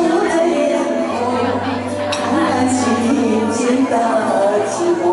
红了眼眶心情的寂寞